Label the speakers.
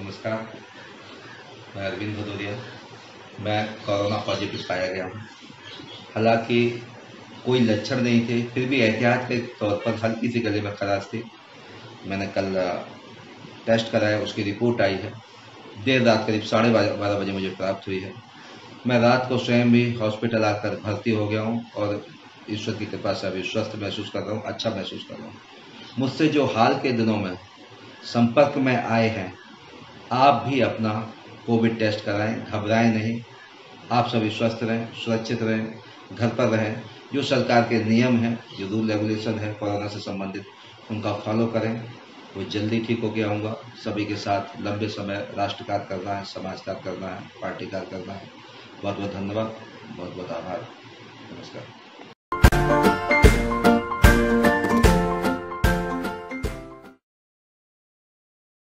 Speaker 1: नमस्कार। मैं अरविंद भदौरिया। मैं कोरोना पॉजिटिव पाया गया हूँ। हालाँकि कोई लक्षण नहीं थे, फिर भी एहतियात के तौर पर हल्की सी गले में खराश थी। मैंने कल टेस्ट कराया, उसकी रिपोर्ट आई है। देर रात करीब साढ़े बारह बजे मुझे प्राप्त हुई है। मैं रात को स्वयं भी हॉस्पिटल आकर भर्ती हो गया हूँ और ईश्वर की कृपा से अभी स्वस्थ महसूस कर रहा हूँ अच्छा महसूस कर रहा हूँ। मुझसे जो हाल के दिनों में संपर्क में आए हैं आप भी अपना कोविड टेस्ट कराएँ, घबराएँ नहीं। आप सभी स्वस्थ रहें, सुरक्षित रहें, घर पर रहें। जो सरकार के नियम हैं, जो रूल रेगुलेशन है, कोरोना से संबंधित, उनका फॉलो करें। वो जल्दी ठीक होकर आऊँगा। सभी के साथ लंबे समय राष्ट्र कार्य करना है समाज कार्य करना है पार्टी कार्य करना है। बहुत बहुत धन्यवाद बहुत बहुत आभार। नमस्कार।